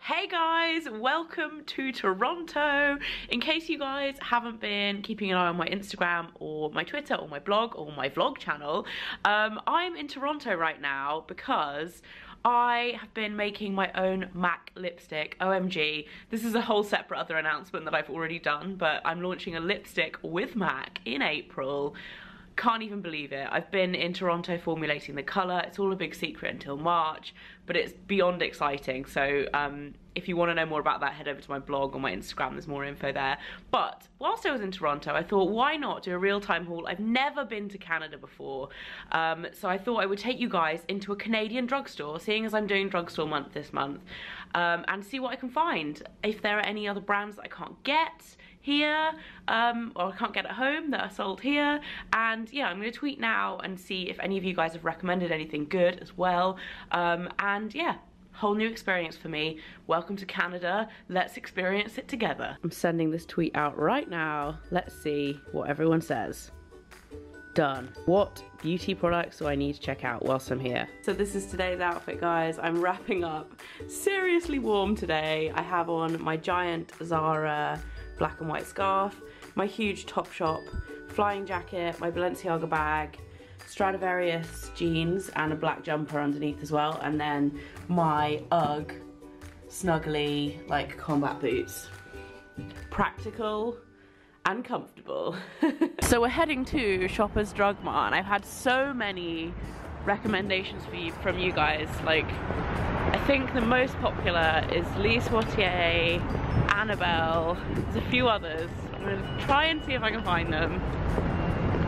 Hey guys, welcome to Toronto. In case you guys haven't been keeping an eye on my Instagram or my Twitter or my blog or my vlog channel, um, I'm in Toronto right now because I have been making my own MAC lipstick, OMG. This is a whole separate other announcement that I've already done, but I'm launching a lipstick with MAC in April. Can't even believe it. I've been in Toronto formulating the colour. It's all a big secret until March, but it's beyond exciting. So um, if you want to know more about that, head over to my blog or my Instagram. There's more info there. But whilst I was in Toronto, I thought, why not do a real-time haul? I've never been to Canada before. Um, so I thought I would take you guys into a Canadian drugstore, seeing as I'm doing drugstore month this month, um, and see what I can find. If there are any other brands that I can't get, here um, or I can't get at home that are sold here and yeah I'm gonna tweet now and see if any of you guys have recommended anything good as well um, and yeah whole new experience for me welcome to Canada let's experience it together I'm sending this tweet out right now let's see what everyone says done. What beauty products do I need to check out whilst I'm here? So this is today's outfit, guys. I'm wrapping up seriously warm today. I have on my giant Zara black and white scarf, my huge Topshop flying jacket, my Balenciaga bag, Stradivarius jeans and a black jumper underneath as well, and then my UGG snuggly like combat boots. Practical and comfortable. so we're heading to Shoppers Drug Mart and I've had so many recommendations for you from you guys like I think the most popular is Lise Watier, Annabelle, there's a few others. I'm gonna try and see if I can find them.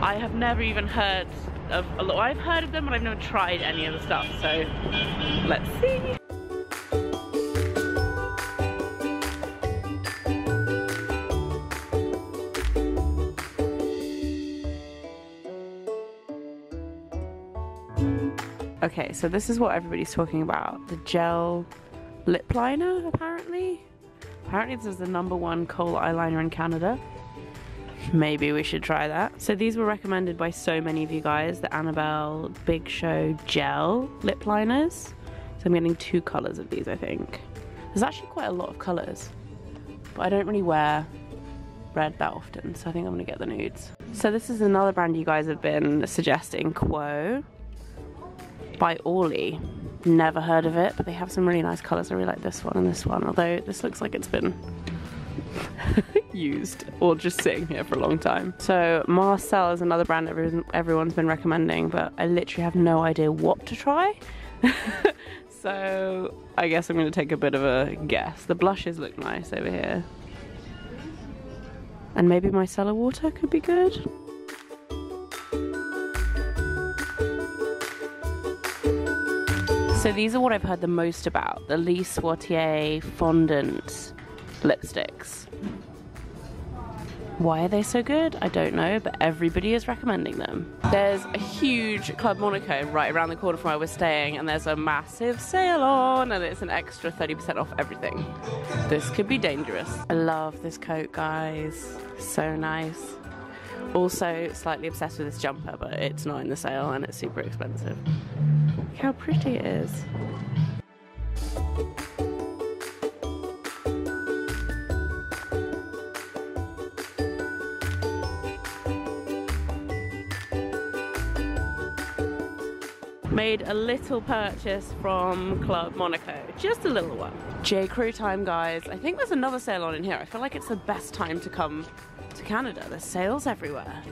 I have never even heard of, a lot. I've heard of them but I've never tried any of the stuff, so let's see. Okay, so this is what everybody's talking about. The gel lip liner, apparently. Apparently this is the number one kohl eyeliner in Canada. Maybe we should try that. So these were recommended by so many of you guys, the Annabelle Big Show Gel lip liners. So I'm getting two colours of these, I think. There's actually quite a lot of colours. But I don't really wear red that often, so I think I'm gonna get the nudes. So this is another brand you guys have been suggesting, Quo by Orly. Never heard of it, but they have some really nice colours. I really like this one and this one, although this looks like it's been used or just sitting here for a long time. So Marcelle is another brand that everyone's been recommending, but I literally have no idea what to try. so I guess I'm going to take a bit of a guess. The blushes look nice over here. And maybe micellar water could be good. So these are what I've heard the most about, the Lise Watier fondant lipsticks. Why are they so good? I don't know, but everybody is recommending them. There's a huge Club Monaco right around the corner from where we're staying, and there's a massive sale on, and it's an extra 30% off everything. This could be dangerous. I love this coat, guys. So nice. Also, slightly obsessed with this jumper, but it's not in the sale and it's super expensive. Look how pretty it is. made a little purchase from Club Monaco, just a little one. J. Crew time guys, I think there's another sale on in here. I feel like it's the best time to come to Canada. There's sales everywhere.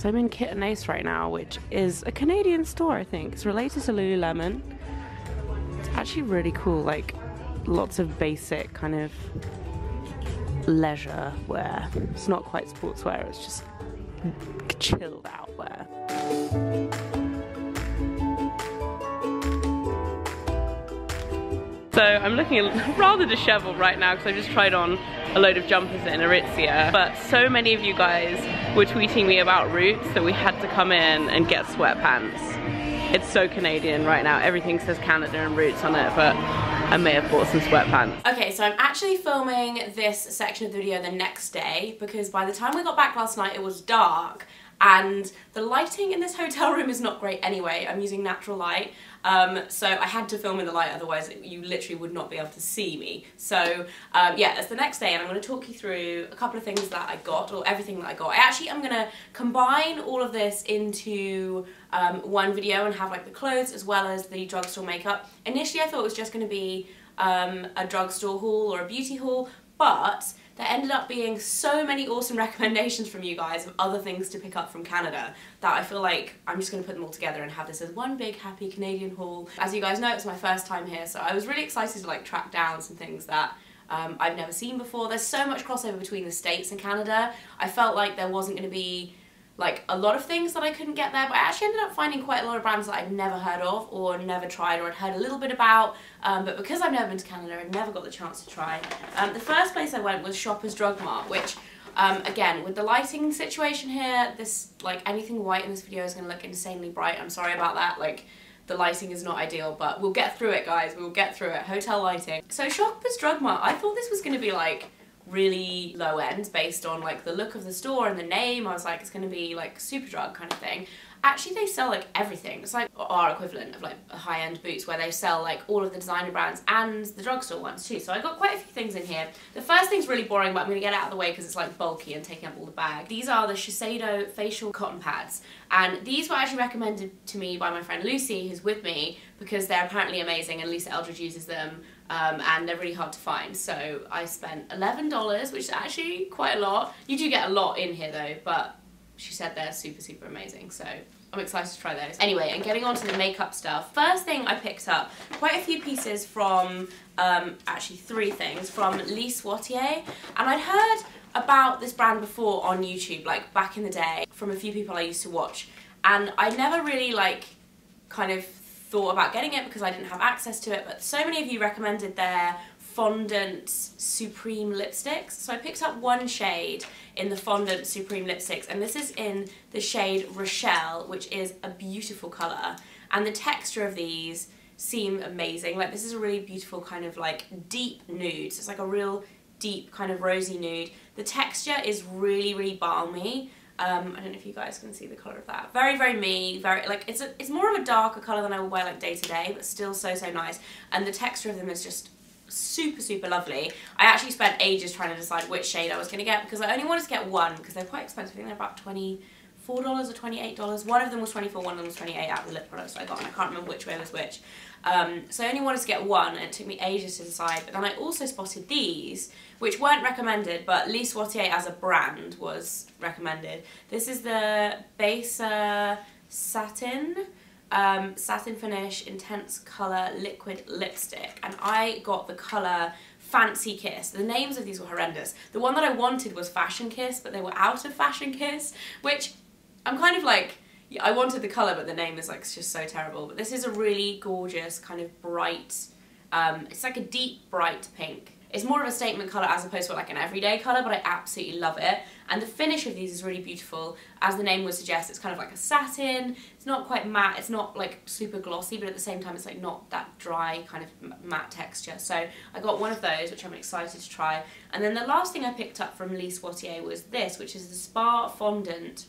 So I'm in Kit and Ace right now, which is a Canadian store, I think. It's related to Lululemon. It's actually really cool, like lots of basic kind of leisure wear. It's not quite sportswear, it's just chilled out wear. So I'm looking rather disheveled right now because I just tried on a load of jumpers in Aritzia. But so many of you guys were tweeting me about Roots that we had to come in and get sweatpants. It's so Canadian right now. Everything says Canada and Roots on it, but I may have bought some sweatpants. Okay, so I'm actually filming this section of the video the next day because by the time we got back last night it was dark and the lighting in this hotel room is not great anyway. I'm using natural light, um, so I had to film in the light, otherwise you literally would not be able to see me. So um, yeah, it's the next day and I'm going to talk you through a couple of things that I got, or everything that I got. I actually am going to combine all of this into um, one video and have like the clothes as well as the drugstore makeup. Initially I thought it was just going to be um, a drugstore haul or a beauty haul, but there ended up being so many awesome recommendations from you guys of other things to pick up from Canada that I feel like I'm just going to put them all together and have this as one big happy Canadian haul. As you guys know, it's my first time here, so I was really excited to like track down some things that um, I've never seen before. There's so much crossover between the States and Canada. I felt like there wasn't going to be like a lot of things that I couldn't get there, but I actually ended up finding quite a lot of brands that I'd never heard of or never tried or had heard a little bit about. Um, but because I've never been to Canada, I never got the chance to try. Um, the first place I went was Shoppers Drug Mart, which um, again, with the lighting situation here, this like anything white in this video is going to look insanely bright. I'm sorry about that. Like the lighting is not ideal, but we'll get through it, guys. We'll get through it. Hotel lighting. So Shoppers Drug Mart, I thought this was going to be like really low end based on like the look of the store and the name. I was like, it's going to be like Superdrug kind of thing. Actually, they sell like everything. It's like our equivalent of like high end boots where they sell like all of the designer brands and the drugstore ones too. So I got quite a few things in here. The first thing's really boring, but I'm to get out of the way because it's like bulky and taking up all the bag. These are the Shiseido facial cotton pads. And these were actually recommended to me by my friend Lucy, who's with me, because they're apparently amazing and Lisa Eldridge uses them um, and they're really hard to find. So I spent $11, which is actually quite a lot. You do get a lot in here though, but she said they're super, super amazing. So I'm excited to try those. Anyway, and getting on to the makeup stuff. First thing I picked up, quite a few pieces from, um, actually three things, from Lise Watier. And I'd heard about this brand before on YouTube, like back in the day, from a few people I used to watch. And I never really like kind of thought about getting it because I didn't have access to it, but so many of you recommended their fondant supreme lipsticks. So I picked up one shade in the fondant supreme lipsticks and this is in the shade Rochelle, which is a beautiful colour. And the texture of these seem amazing. Like this is a really beautiful kind of like deep nude. So it's like a real deep kind of rosy nude. The texture is really, really balmy. Um, I don't know if you guys can see the colour of that. Very, very me. Very like it's a, it's more of a darker colour than I would wear like day to day, but still so so nice. And the texture of them is just super super lovely. I actually spent ages trying to decide which shade I was going to get because I only wanted to get one because they're quite expensive. I think they're about twenty four dollars or twenty eight dollars. One of them was twenty four, one of them was twenty eight out of the lip products I got, and I can't remember which way was which. Um, so I only wanted to get one, and it took me ages to decide. But then I also spotted these which weren't recommended, but Lise Watier as a brand was recommended. This is the Besa Satin, um, Satin Finish Intense Colour Liquid Lipstick, and I got the colour Fancy Kiss. The names of these were horrendous. The one that I wanted was Fashion Kiss, but they were out of Fashion Kiss, which I'm kind of like, yeah, I wanted the colour, but the name is like just so terrible. But this is a really gorgeous, kind of bright, um, it's like a deep bright pink it's more of a statement colour as opposed to like an everyday colour, but I absolutely love it. And the finish of these is really beautiful. As the name would suggest, it's kind of like a satin. It's not quite matte, it's not like super glossy, but at the same time it's like not that dry kind of matte texture. So I got one of those, which I'm excited to try. And then the last thing I picked up from Lise Watier was this, which is the Spa Fondant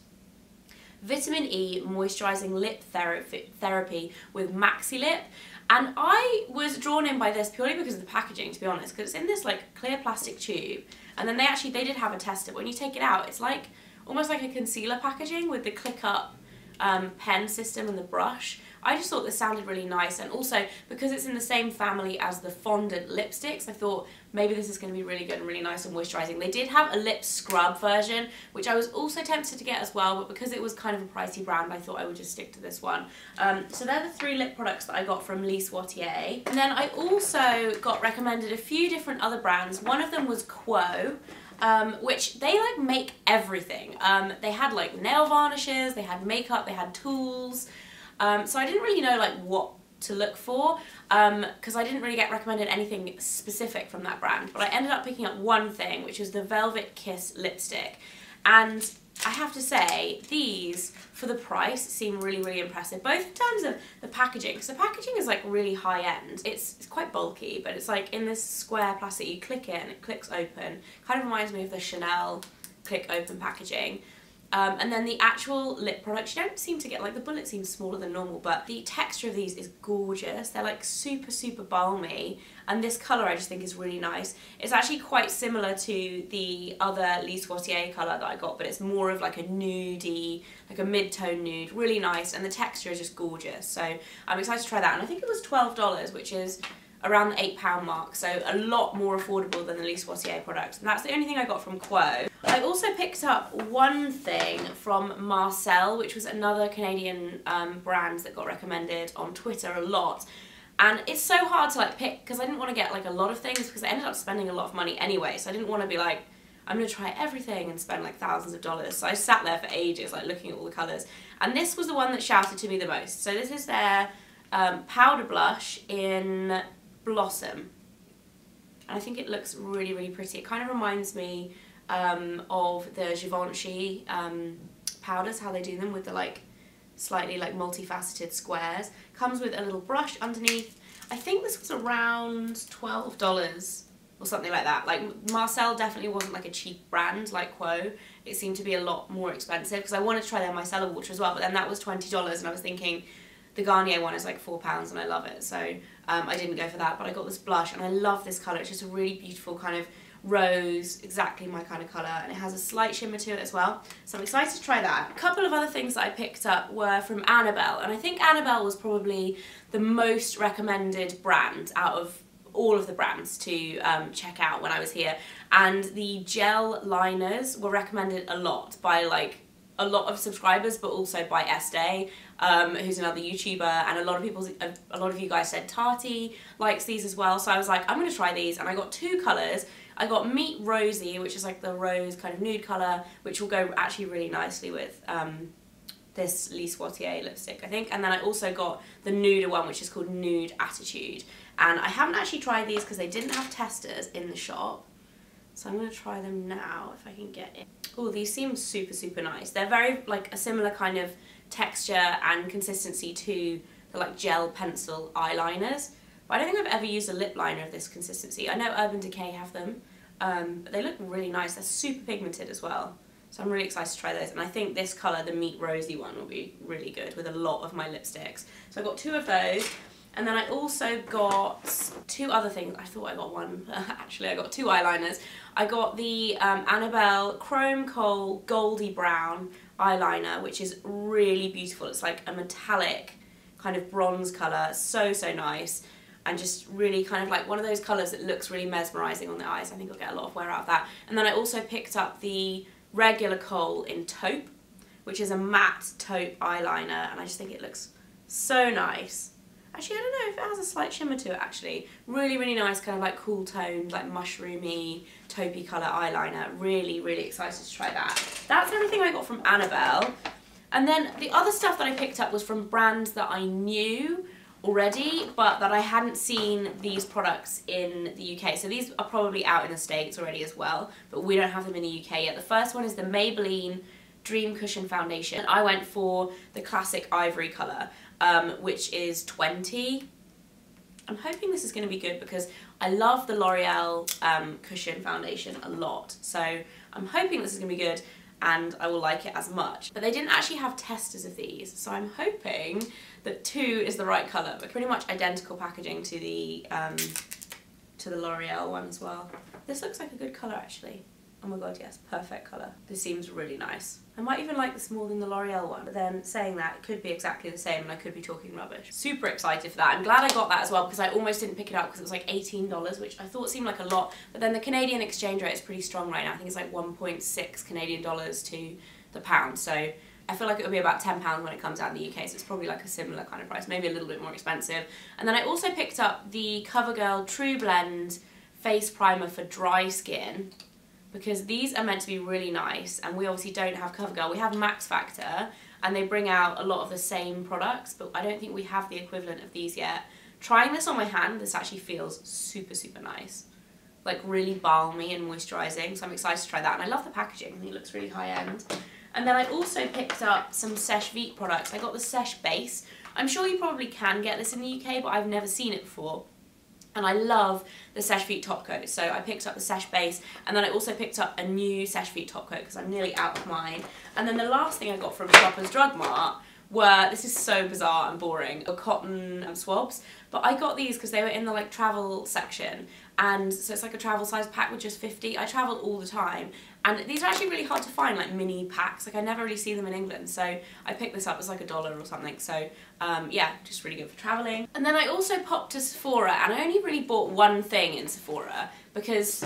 Vitamin E Moisturising Lip Therapy, therapy with Maxi Lip. And I was drawn in by this purely because of the packaging, to be honest, because it's in this like clear plastic tube. And then they actually, they did have a tester. When you take it out, it's like almost like a concealer packaging with the click up um, pen system and the brush. I just thought this sounded really nice and also because it's in the same family as the fondant lipsticks I thought maybe this is going to be really good and really nice and moisturising. They did have a lip scrub version which I was also tempted to get as well but because it was kind of a pricey brand I thought I would just stick to this one. Um, so they're the three lip products that I got from Lise Watier. And then I also got recommended a few different other brands. One of them was Quo um, which they like make everything. Um, they had like nail varnishes, they had makeup, they had tools, um, so I didn't really know like what to look for because um, I didn't really get recommended anything specific from that brand. But I ended up picking up one thing, which was the Velvet Kiss lipstick. And I have to say, these, for the price, seem really, really impressive. Both in terms of the packaging, because the packaging is like really high end. It's, it's quite bulky, but it's like in this square plastic, you click it and it clicks open. Kind of reminds me of the Chanel click open packaging. Um, and then the actual lip products, you don't seem to get, like the bullet seems smaller than normal, but the texture of these is gorgeous. They're like super, super balmy. And this colour I just think is really nice. It's actually quite similar to the other Lise Watier colour that I got, but it's more of like a nudie, like a mid-tone nude. Really nice, and the texture is just gorgeous. So I'm excited to try that. And I think it was $12, which is around the £8 mark, so a lot more affordable than the Lise Watier product. And that's the only thing I got from Quo. I also picked up one thing from Marcelle, which was another Canadian um, brand that got recommended on Twitter a lot. And it's so hard to like pick because I didn't want to get like a lot of things because I ended up spending a lot of money anyway. So I didn't want to be like, I'm going to try everything and spend like thousands of dollars. So I sat there for ages like looking at all the colours. And this was the one that shouted to me the most. So this is their um, powder blush in Blossom. And I think it looks really, really pretty. It kind of reminds me um, of the Givenchy um, powders, how they do them with the like slightly like multifaceted squares. Comes with a little brush underneath. I think this was around $12 or something like that. Like Marcelle definitely wasn't like a cheap brand like Quo. It seemed to be a lot more expensive because I wanted to try their micellar water as well, but then that was $20 and I was thinking the Garnier one is like four pounds and I love it. So um, I didn't go for that, but I got this blush and I love this colour. It's just a really beautiful kind of rose, exactly my kind of colour, and it has a slight shimmer to it as well. So I'm excited to try that. A couple of other things that I picked up were from Annabelle, and I think Annabelle was probably the most recommended brand out of all of the brands to um, check out when I was here. And the gel liners were recommended a lot by like a lot of subscribers, but also by Estee, um, who's another YouTuber, and a lot of people, a lot of you guys said Tati likes these as well. So I was like, I'm gonna try these, and I got two colors. I got Meet Rosy, which is like the rose kind of nude color, which will go actually really nicely with um, this Lise Watier lipstick, I think. And then I also got the nude one, which is called Nude Attitude. And I haven't actually tried these because they didn't have testers in the shop. So I'm going to try them now if I can get it. Oh, these seem super, super nice. They're very, like, a similar kind of texture and consistency to the, like, gel pencil eyeliners. But I don't think I've ever used a lip liner of this consistency. I know Urban Decay have them, um, but they look really nice. They're super pigmented as well. So I'm really excited to try those. And I think this colour, the Meet Rosy one, will be really good with a lot of my lipsticks. So I got two of those. And then I also got two other things. I thought I got one, but actually I got two eyeliners. I got the um, Annabelle ChromeKohl Goldie Brown eyeliner, which is really beautiful. It's like a metallic kind of bronze colour, so, so nice. And just really kind of like one of those colours that looks really mesmerising on the eyes. I think I'll get a lot of wear out of that. And then I also picked up the regular Kohl in taupe, which is a matte taupe eyeliner. And I just think it looks so nice. Actually, I don't know if it has a slight shimmer to it, actually. Really, really nice, kind of like cool toned, like mushroomy, taupey colour eyeliner. Really, really excited to try that. That's everything I got from Annabelle. And then the other stuff that I picked up was from brands that I knew already, but that I hadn't seen these products in the UK. So these are probably out in the States already as well, but we don't have them in the UK yet. The first one is the Maybelline Dream Cushion Foundation. I went for the classic ivory colour um, which is 20. I'm hoping this is going to be good because I love the L'Oreal um, Cushion Foundation a lot. So I'm hoping this is going to be good and I will like it as much. But they didn't actually have testers of these, so I'm hoping that two is the right colour, but pretty much identical packaging to the um, to the L'Oreal one as well. This looks like a good colour actually. Oh my god, yes, perfect colour. This seems really nice. I might even like this more than the L'Oreal one, but then saying that, it could be exactly the same and I could be talking rubbish. Super excited for that. I'm glad I got that as well because I almost didn't pick it up because it was like $18, which I thought seemed like a lot, but then the Canadian exchange rate is pretty strong right now. I think it's like 1.6 Canadian dollars to the pound, so I feel like it will be about £10 when it comes out in the UK, so it's probably like a similar kind of price, maybe a little bit more expensive. And then I also picked up the CoverGirl TruBlend Face Primer for Dry Skin because these are meant to be really nice and we obviously don't have CoverGirl. We have Max Factor and they bring out a lot of the same products but I don't think we have the equivalent of these yet. Trying this on my hand, this actually feels super, super nice. Like really balmy and moisturising, so I'm excited to try that. And I love the packaging, it looks really high end. And then I also picked up some Seche Vite products. I got the Seche Base. I'm sure you probably can get this in the UK, but I've never seen it before. And I love the Seche Vite top coat. So I picked up the Seche base and then I also picked up a new Seche Vite top coat because I'm nearly out of mine. And then the last thing I got from Shoppers Drug Mart were, this is so bizarre and boring, a cotton um, swabs. But I got these because they were in the like travel section and so it's like a travel size pack with just 50. I travel all the time and these are actually really hard to find like mini packs. Like I never really see them in England so I picked this up as like a dollar or something. So um, yeah just really good for travelling and then I also popped to Sephora and I only really bought one thing in Sephora because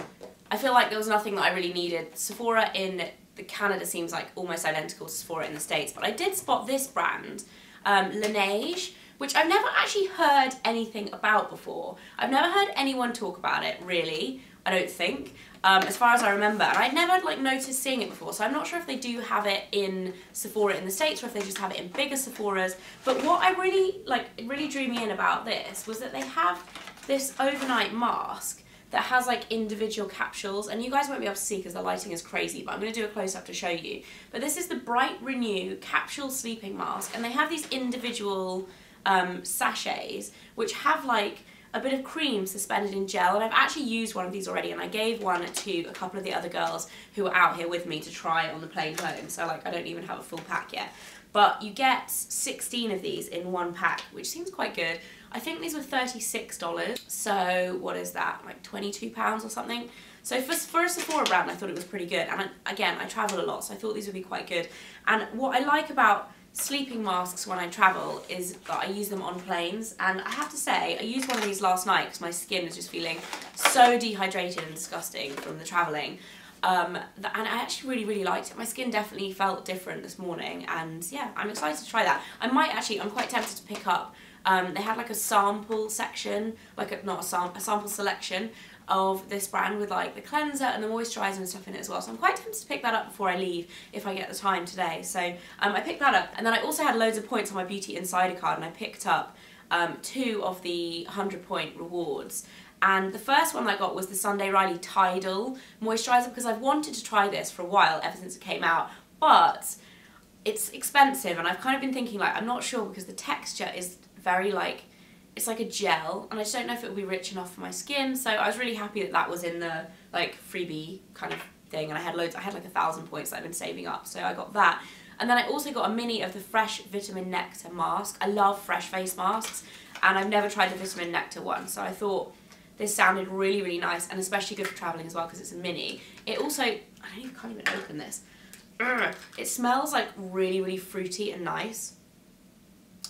I feel like there was nothing that I really needed. Sephora in the Canada seems like almost identical to Sephora in the States but I did spot this brand um, Laneige which I've never actually heard anything about before. I've never heard anyone talk about it, really, I don't think um, as far as I remember. And I'd never like noticed seeing it before, so I'm not sure if they do have it in Sephora in the States or if they just have it in bigger Sephoras. But what I really, like, really drew me in about this was that they have this overnight mask that has like individual capsules and you guys won't be able to see because the lighting is crazy but I'm going to do a close-up to show you but this is the Bright Renew capsule sleeping mask and they have these individual um, sachets which have like a bit of cream suspended in gel. And I've actually used one of these already and I gave one to a couple of the other girls who were out here with me to try on the plane home so like I don't even have a full pack yet. But you get 16 of these in one pack which seems quite good. I think these were $36 so what is that? Like 22 pounds or something? So for, for a Sephora brand I thought it was pretty good. And I, again I travel a lot so I thought these would be quite good. And what I like about sleeping masks when I travel is that I use them on planes and I have to say I used one of these last night because my skin was just feeling so dehydrated and disgusting from the travelling um, and I actually really really liked it. My skin definitely felt different this morning and yeah I'm excited to try that. I might actually, I'm quite tempted to pick up um, they had like a sample section, like a, not a, sam a sample selection of this brand with like the cleanser and the moisturiser and stuff in it as well. So I'm quite tempted to pick that up before I leave if I get the time today. So um, I picked that up and then I also had loads of points on my Beauty Insider card and I picked up um, two of the 100 point rewards. And the first one I got was the Sunday Riley Tidal Moisturiser because I've wanted to try this for a while ever since it came out. But it's expensive and I've kind of been thinking like, I'm not sure because the texture is very like it's like a gel and I just don't know if it will be rich enough for my skin so I was really happy that that was in the like freebie kind of thing and I had loads I had like a thousand points that I've been saving up so I got that. And then I also got a mini of the Fresh Vitamin Nectar mask. I love fresh face masks and I've never tried the Vitamin Nectar one so I thought this sounded really really nice and especially good for travelling as well because it's a mini. It also I don't even, can't even open this. It smells like really really fruity and nice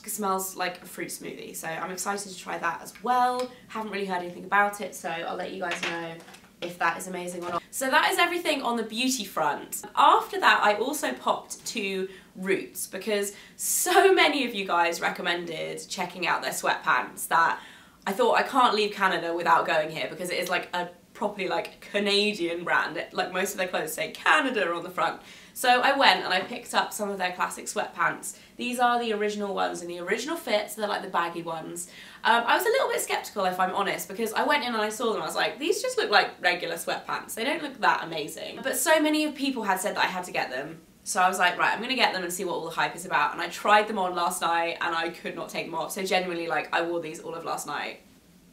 smells like a fruit smoothie. So I'm excited to try that as well. Haven't really heard anything about it, so I'll let you guys know if that is amazing or not. So that is everything on the beauty front. After that, I also popped to Roots because so many of you guys recommended checking out their sweatpants that I thought I can't leave Canada without going here because it is like a properly like Canadian brand. Like most of their clothes say Canada on the front. So I went and I picked up some of their classic sweatpants. These are the original ones in the original fit, so they're like the baggy ones. Um, I was a little bit skeptical if I'm honest because I went in and I saw them I was like, these just look like regular sweatpants. They don't look that amazing. But so many of people had said that I had to get them. So I was like, right, I'm gonna get them and see what all the hype is about. And I tried them on last night and I could not take them off. So genuinely, like, I wore these all of last night.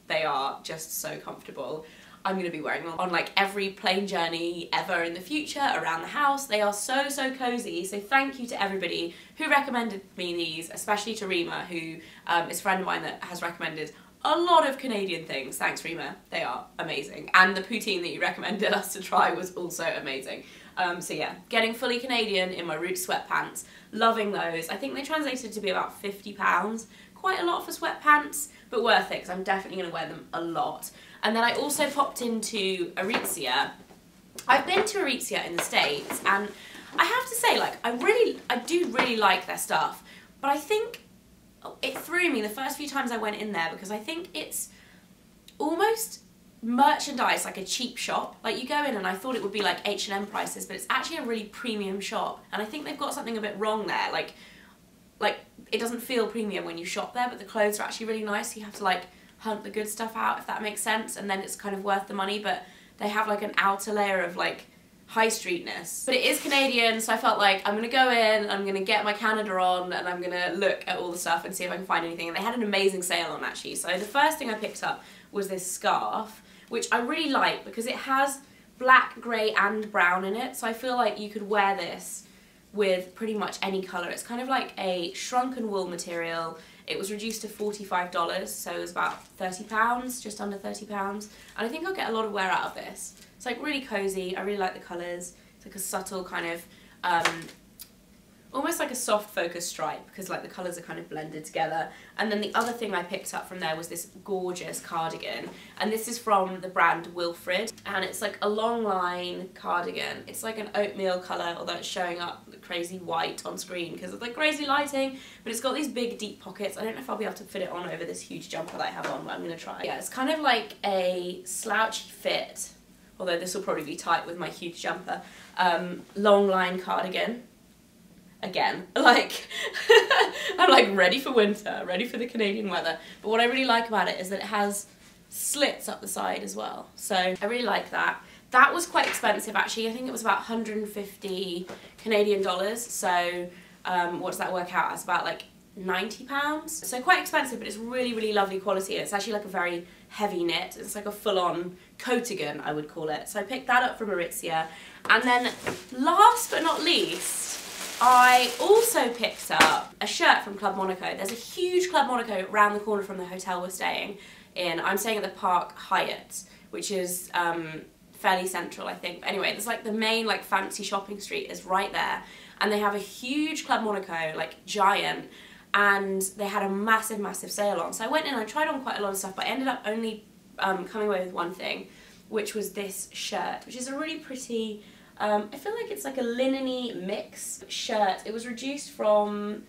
They are just so comfortable. I'm going to be wearing them on like every plane journey ever in the future around the house. They are so, so cozy. So thank you to everybody who recommended me these, especially to Rima, who um, is a friend of mine that has recommended a lot of Canadian things. Thanks, Rima. They are amazing. And the poutine that you recommended us to try was also amazing. Um, so yeah, getting fully Canadian in my Roots sweatpants. Loving those. I think they translated to be about £50. Quite a lot for sweatpants, but worth it because I'm definitely going to wear them a lot. And then I also popped into Aritzia. I've been to Aritzia in the States and I have to say, like, I really, I do really like their stuff, but I think it threw me the first few times I went in there because I think it's almost merchandise like a cheap shop. Like you go in and I thought it would be like H&M prices but it's actually a really premium shop and I think they've got something a bit wrong there. Like like it doesn't feel premium when you shop there but the clothes are actually really nice. You have to like hunt the good stuff out if that makes sense and then it's kind of worth the money but they have like an outer layer of like high streetness. But it is Canadian, so I felt like I'm gonna go in, I'm gonna get my Canada on, and I'm gonna look at all the stuff and see if I can find anything. And they had an amazing sale on actually. So the first thing I picked up was this scarf, which I really like because it has black, grey, and brown in it. So I feel like you could wear this with pretty much any colour. It's kind of like a shrunken wool material. It was reduced to $45, so it was about £30, just under £30. And I think I'll get a lot of wear out of this. It's like really cozy. I really like the colours. It's like a subtle kind of, um, almost like a soft focus stripe because like the colours are kind of blended together. And then the other thing I picked up from there was this gorgeous cardigan. And this is from the brand Wilfred. And it's like a long line cardigan. It's like an oatmeal colour, although it's showing up crazy white on screen because of the crazy lighting. But it's got these big deep pockets. I don't know if I'll be able to fit it on over this huge jumper that I have on, but I'm going to try. Yeah, it's kind of like a slouchy fit although this will probably be tight with my huge jumper, um, long line cardigan. Again, like, I'm like ready for winter, ready for the Canadian weather. But what I really like about it is that it has slits up the side as well. So I really like that. That was quite expensive actually. I think it was about 150 Canadian dollars. So um, what does that work out as? About like 90 pounds. So quite expensive, but it's really, really lovely quality. It's actually like a very heavy knit. It's like a full-on coatigan, I would call it. So I picked that up from Aritzia. And then last but not least, I also picked up a shirt from Club Monaco. There's a huge Club Monaco around the corner from the hotel we're staying in. I'm staying at the Park Hyatt, which is um, fairly central, I think. But anyway, there's like the main like fancy shopping street is right there. And they have a huge Club Monaco, like giant, and they had a massive, massive sale on. So I went in, I tried on quite a lot of stuff, but I ended up only um, coming away with one thing, which was this shirt, which is a really pretty, um, I feel like it's like a linen mix shirt. It was reduced from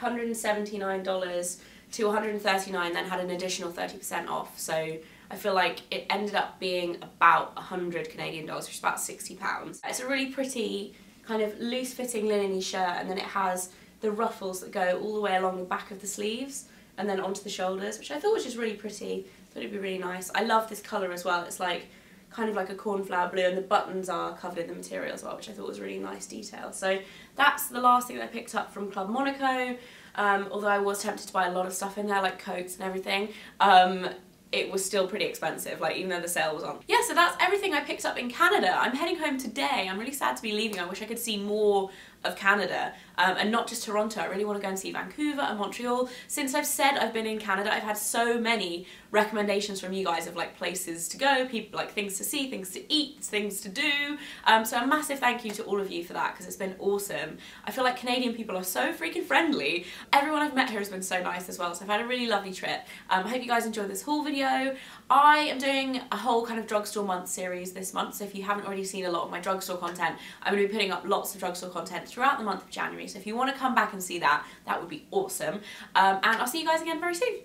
$179 to 139, then had an additional 30% off. So I feel like it ended up being about 100 Canadian dollars, which is about 60 pounds. It's a really pretty kind of loose fitting linen shirt and then it has the ruffles that go all the way along the back of the sleeves and then onto the shoulders, which I thought was just really pretty. Thought it'd be really nice. I love this colour as well. It's like kind of like a cornflower blue and the buttons are covered in the material as well, which I thought was really nice detail. So that's the last thing that I picked up from Club Monaco. Um, although I was tempted to buy a lot of stuff in there, like coats and everything. Um, it was still pretty expensive, like even though the sale was on. Yeah, so that's everything I picked up in Canada. I'm heading home today. I'm really sad to be leaving. I wish I could see more of Canada um, and not just Toronto. I really want to go and see Vancouver and Montreal. Since I've said I've been in Canada, I've had so many recommendations from you guys of like places to go, people like things to see, things to eat, things to do. Um, so a massive thank you to all of you for that because it's been awesome. I feel like Canadian people are so freaking friendly. Everyone I've met here has been so nice as well. So I've had a really lovely trip. Um, I hope you guys enjoyed this haul video. I am doing a whole kind of drugstore month series this month. So if you haven't already seen a lot of my drugstore content, I'm going to be putting up lots of drugstore content throughout the month of January. So if you want to come back and see that, that would be awesome. Um, and I'll see you guys again very soon.